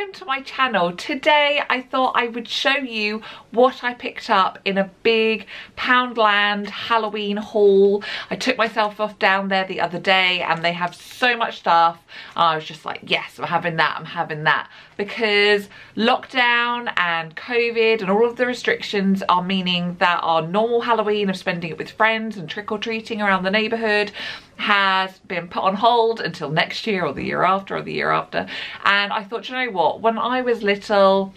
welcome to my channel. Today I thought I would show you what I picked up in a big Poundland Halloween haul. I took myself off down there the other day and they have so much stuff. I was just like, yes, I'm having that, I'm having that. Because lockdown and COVID and all of the restrictions are meaning that our normal Halloween of spending it with friends and trick-or-treating around the neighbourhood has been put on hold until next year or the year after or the year after. And I thought, you know what, when I was little,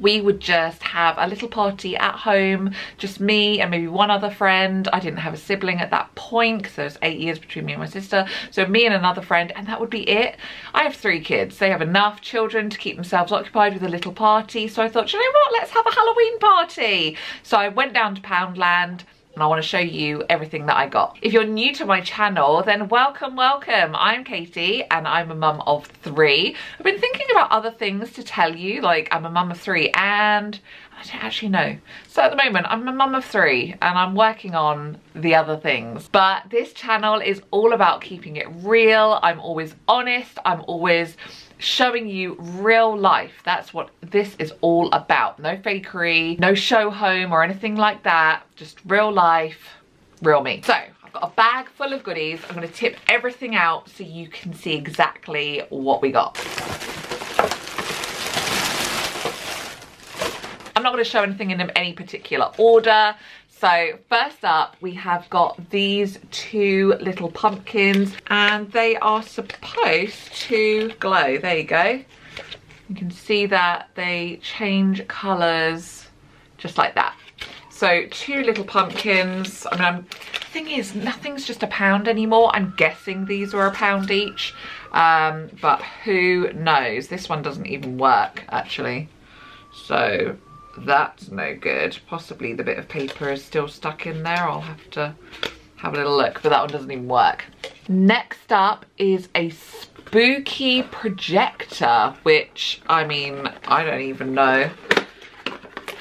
we would just have a little party at home, just me and maybe one other friend. I didn't have a sibling at that point because there was eight years between me and my sister. So me and another friend and that would be it. I have three kids. They have enough children to keep themselves occupied with a little party. So I thought, you know what, let's have a Halloween party. So I went down to Poundland and I want to show you everything that I got. If you're new to my channel, then welcome, welcome. I'm Katy and I'm a mum of three. I've been thinking about other things to tell you, like I'm a mum of three and I don't actually know. So at the moment, I'm a mum of three and I'm working on the other things. But this channel is all about keeping it real. I'm always honest. I'm always showing you real life. That's what this is all about. No fakery, no show home or anything like that. Just real life, real me. So I've got a bag full of goodies. I'm gonna tip everything out so you can see exactly what we got. I'm not going to show anything in any particular order. So first up, we have got these two little pumpkins and they are supposed to glow. There you go. You can see that they change colours just like that. So two little pumpkins. I mean, I'm, the thing is, nothing's just a pound anymore. I'm guessing these were a pound each, um, but who knows? This one doesn't even work, actually. So that's no good. Possibly the bit of paper is still stuck in there. I'll have to have a little look, but that one doesn't even work. Next up is a spooky projector, which, I mean, I don't even know.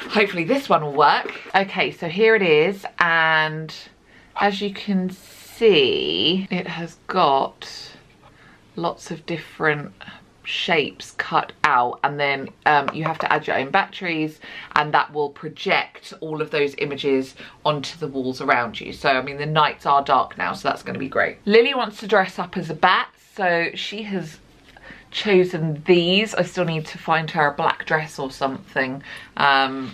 Hopefully this one will work. Okay, so here it is, and as you can see, it has got lots of different shapes cut out and then um, you have to add your own batteries and that will project all of those images onto the walls around you. So I mean the nights are dark now so that's going to be great. Lily wants to dress up as a bat so she has chosen these. I still need to find her a black dress or something um,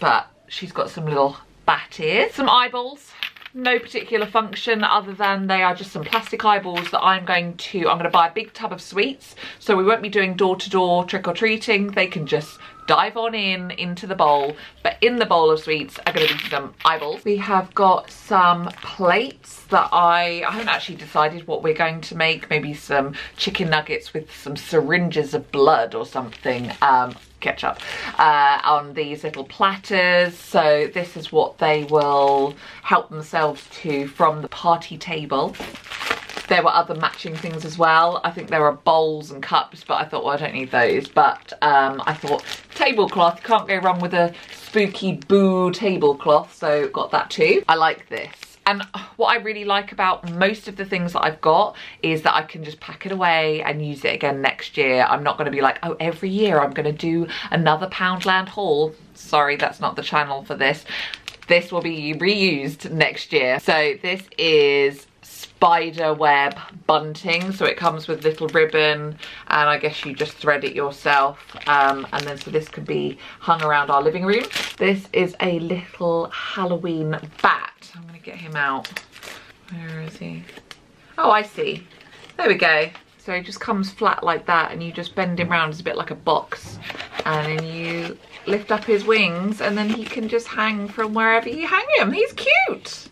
but she's got some little bat ears. Some eyeballs no particular function other than they are just some plastic eyeballs that I'm going to, I'm going to buy a big tub of sweets. So we won't be doing door-to-door trick-or-treating. They can just dive on in into the bowl but in the bowl of sweets are going to be some eyeballs we have got some plates that i i haven't actually decided what we're going to make maybe some chicken nuggets with some syringes of blood or something um ketchup uh, on these little platters. So this is what they will help themselves to from the party table. There were other matching things as well. I think there are bowls and cups, but I thought, well, I don't need those. But um, I thought tablecloth, can't go wrong with a spooky boo tablecloth. So got that too. I like this. And what I really like about most of the things that I've got is that I can just pack it away and use it again next year. I'm not going to be like, oh, every year I'm going to do another Poundland haul. Sorry, that's not the channel for this. This will be reused next year. So this is spider web bunting so it comes with little ribbon and I guess you just thread it yourself um, and then so this could be hung around our living room this is a little Halloween bat get him out. Where is he? Oh, I see. There we go. So he just comes flat like that and you just bend him around. It's a bit like a box. And then you lift up his wings and then he can just hang from wherever you hang him. He's cute.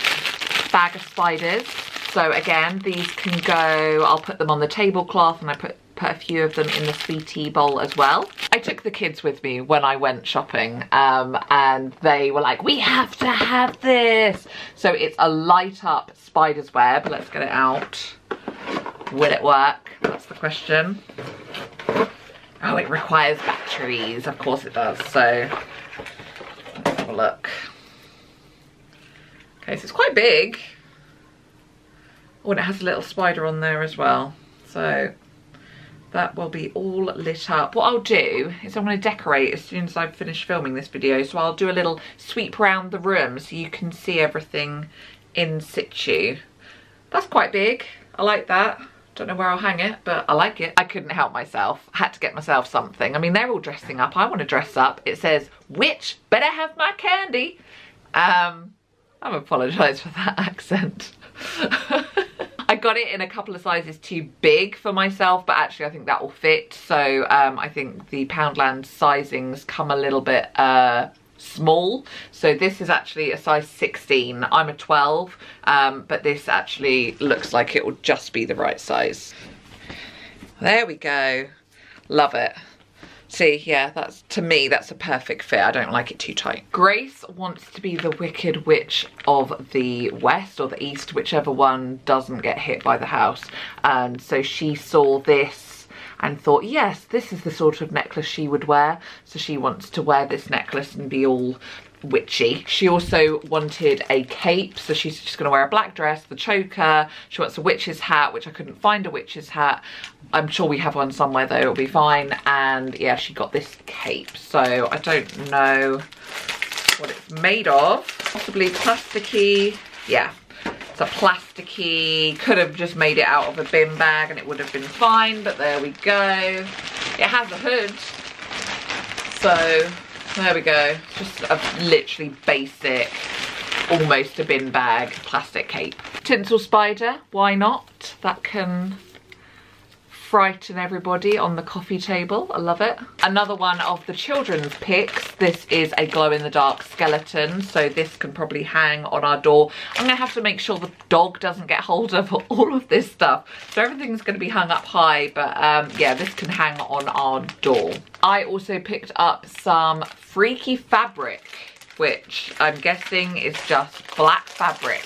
Bag of spiders. So again, these can go, I'll put them on the tablecloth and I put put a few of them in the sweetie bowl as well. I took the kids with me when I went shopping um, and they were like, we have to have this. So it's a light up spider's web. Let's get it out. Will it work? That's the question. Oh, it requires batteries. Of course it does. So let's have a look. Okay, so it's quite big. Oh, and it has a little spider on there as well. So that will be all lit up. What I'll do is I'm going to decorate as soon as I've finished filming this video. So I'll do a little sweep around the room so you can see everything in situ. That's quite big. I like that. Don't know where I'll hang it, but I like it. I couldn't help myself. I had to get myself something. I mean, they're all dressing up. I want to dress up. It says, witch, better have my candy. Um, I apologise for that accent. Got it in a couple of sizes too big for myself, but actually I think that will fit. So um, I think the Poundland sizings come a little bit uh, small. So this is actually a size 16. I'm a 12, um, but this actually looks like it will just be the right size. There we go. Love it. See, yeah, that's to me, that's a perfect fit. I don't like it too tight. Grace wants to be the Wicked Witch of the West or the East, whichever one doesn't get hit by the house. And so she saw this and thought, yes, this is the sort of necklace she would wear. So she wants to wear this necklace and be all witchy. She also wanted a cape, so she's just gonna wear a black dress, the choker. She wants a witch's hat, which I couldn't find a witch's hat. I'm sure we have one somewhere though, it'll be fine. And yeah, she got this cape. So I don't know what it's made of. Possibly plasticky, yeah. It's a plasticky, could have just made it out of a bin bag and it would have been fine, but there we go. It has a hood, so there we go. Just a literally basic, almost a bin bag plastic cape. Tinsel spider, why not? That can frighten everybody on the coffee table. I love it. Another one of the children's picks. This is a glow-in-the-dark skeleton, so this can probably hang on our door. I'm gonna have to make sure the dog doesn't get hold of all of this stuff. So everything's gonna be hung up high, but um, yeah, this can hang on our door. I also picked up some freaky fabric, which I'm guessing is just black fabric.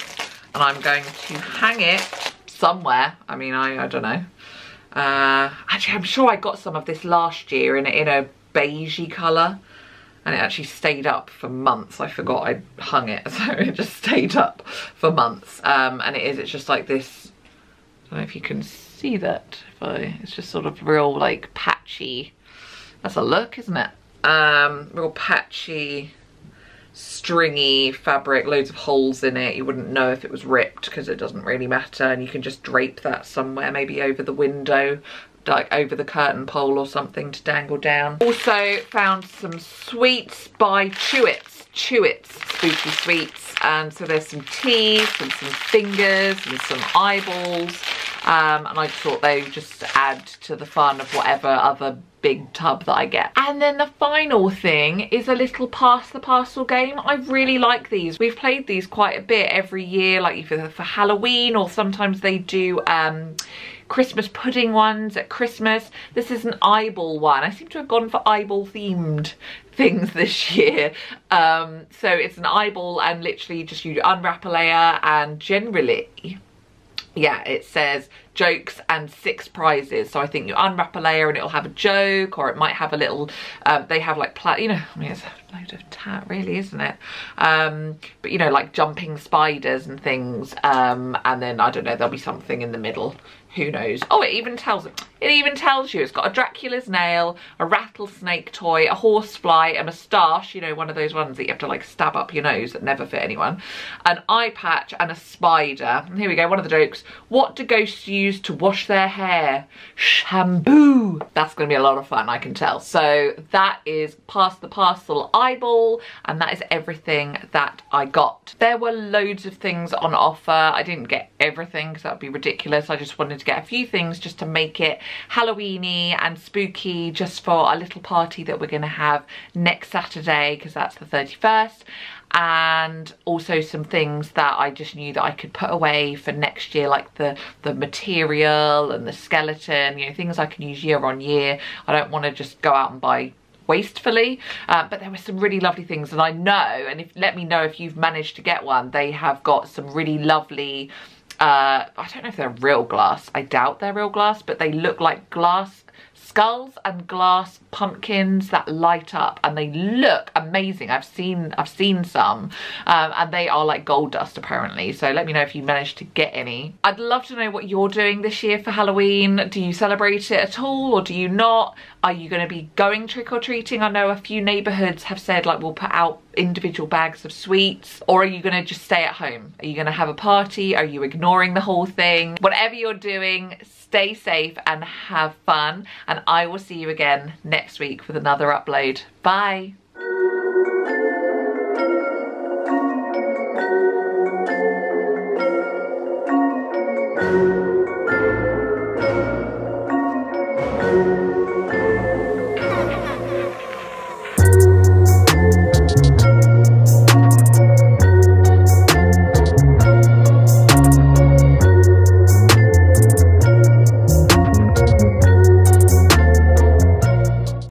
And I'm going to hang it somewhere. I mean, I, I don't know. Uh, actually, I'm sure I got some of this last year in, in a beigey colour. And it actually stayed up for months. I forgot I hung it, so it just stayed up for months. Um, and it is, it's just like this, I don't know if you can see that. If I, it's just sort of real like patchy. That's a look, isn't it? Um, real patchy stringy fabric, loads of holes in it. You wouldn't know if it was ripped because it doesn't really matter and you can just drape that somewhere, maybe over the window like over the curtain pole or something to dangle down. Also found some sweets by Chewits. Chewits spooky sweets. And so there's some teeth and some fingers and some eyeballs. Um, and I just thought they would just add to the fun of whatever other big tub that I get. And then the final thing is a little pass the parcel game. I really like these. We've played these quite a bit every year, like either for Halloween or sometimes they do um, Christmas pudding ones at Christmas. This is an eyeball one. I seem to have gone for eyeball themed things this year. Um, so it's an eyeball and literally just you unwrap a layer and generally yeah, it says jokes and six prizes. So I think you unwrap a layer and it'll have a joke or it might have a little, um, they have like, pla you know, I mean, it's a load of tat really, isn't it? Um, but you know, like jumping spiders and things. Um, and then, I don't know, there'll be something in the middle who knows oh it even tells it even tells you it's got a dracula's nail a rattlesnake toy a horsefly a moustache you know one of those ones that you have to like stab up your nose that never fit anyone an eye patch and a spider and here we go one of the jokes what do ghosts use to wash their hair. Shampoo. That's gonna be a lot of fun i can tell. So that is past the parcel eyeball and that is everything that i got. There were loads of things on offer. I didn't get everything because that would be ridiculous. I just wanted to get a few things just to make it Halloweeny and spooky just for a little party that we're going to have next Saturday because that's the 31st and also some things that I just knew that I could put away for next year like the the material and the skeleton you know things I can use year on year. I don't want to just go out and buy wastefully. Uh, but there were some really lovely things and I know and if let me know if you've managed to get one. They have got some really lovely uh, I don't know if they're real glass. I doubt they're real glass, but they look like glass skulls and glass pumpkins that light up and they look amazing. I've seen I've seen some um, and they are like gold dust apparently. So let me know if you managed to get any. I'd love to know what you're doing this year for Halloween. Do you celebrate it at all or do you not? Are you going to be going trick-or-treating? I know a few neighbourhoods have said like we'll put out individual bags of sweets or are you going to just stay at home? Are you going to have a party? Are you ignoring the whole thing? Whatever you're doing, stay safe and have fun and I will see you again next week with another upload. Bye!